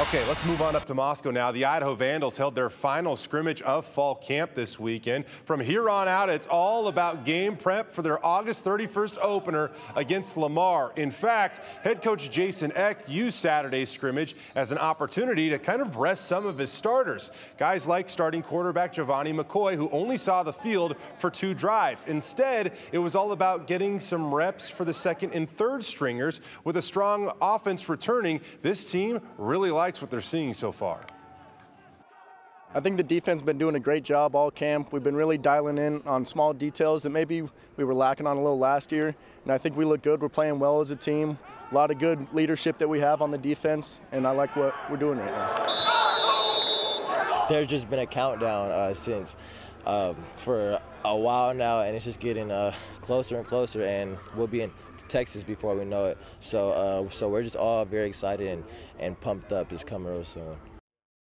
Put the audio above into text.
Okay, let's move on up to Moscow now. The Idaho Vandals held their final scrimmage of fall camp this weekend. From here on out, it's all about game prep for their August 31st opener against Lamar. In fact, head coach Jason Eck used Saturday's scrimmage as an opportunity to kind of rest some of his starters. Guys like starting quarterback Gevani McCoy, who only saw the field for two drives. Instead, it was all about getting some reps for the second and third stringers. With a strong offense returning, this team really likes likes what they're seeing so far? I think the defense has been doing a great job all camp. We've been really dialing in on small details that maybe we were lacking on a little last year. And I think we look good. We're playing well as a team. A lot of good leadership that we have on the defense, and I like what we're doing right now. There's just been a countdown uh, since um, for a while now, and it's just getting uh, closer and closer, and we'll be in Texas before we know it. So, uh, so we're just all very excited and, and pumped up. It's coming real soon.